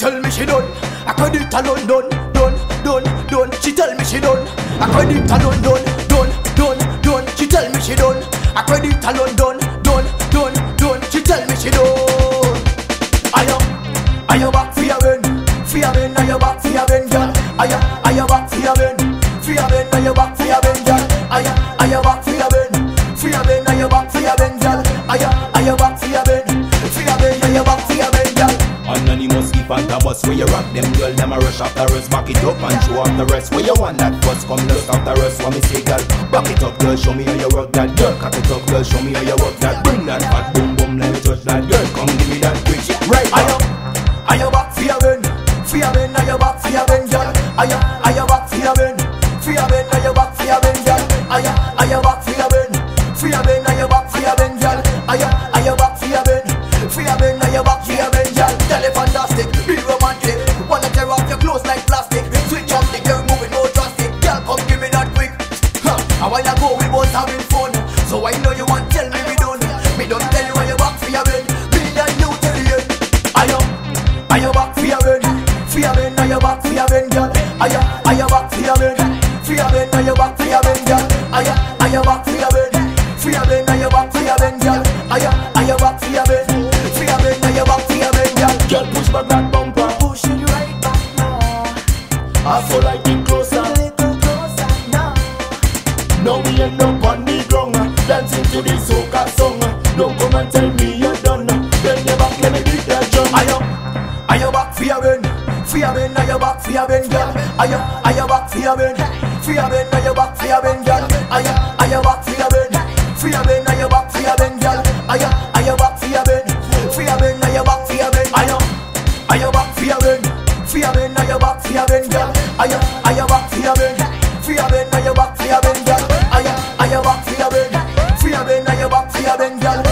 tell me she done. I credit alone done, done, done, done. She tell me she done. I credit alone done, done, done, done. She tell me she done. I credit alone done, done, done, done. She tell me she done. I am, I am back for your men, for your men. I am back for your men, girl. I am, I am back for your men, for your men. I am back for your men, girl. I am, I am back on the bus where you rock them girl Them a rush after us Back it up and show off the rest. Where you want that bus come just after us What me say girl? Back it up girl show me how you work that girl. Cock it up girl show me how you work that. Bring that fat boom boom let me touch that girl. Come give me that quick right I back. am, I am back? For your men, for your men. I am back? For your men, girl. I am, I am was having fun, so I know you want tell me we done. Me don't tell you why you back for your men. Me and you till the. I am, I am back for your men, for your men. I am back for your men, girl. I am, I am back for your men, for your men. I am back for your men, girl. I am, I am back for your men, and tell me you done. Bend your back, let me beat that drum. Are you, are you back for your bend? For your bend, are you back for your bend, girl? Are you, are you back for your bend? For your are you back for your bend, girl? Are you, are you back for your bend? For your bend, are you back for your bend, girl? Are you, are you back for your bend? For your bend, are you back for your bend? Are you, are you back for your? For your are you back for your girl? Are you, are you back for your bend? For your bend, are you back for your bend, girl? Are you, are you back for your bend? For your bend, are you back for your bend, girl?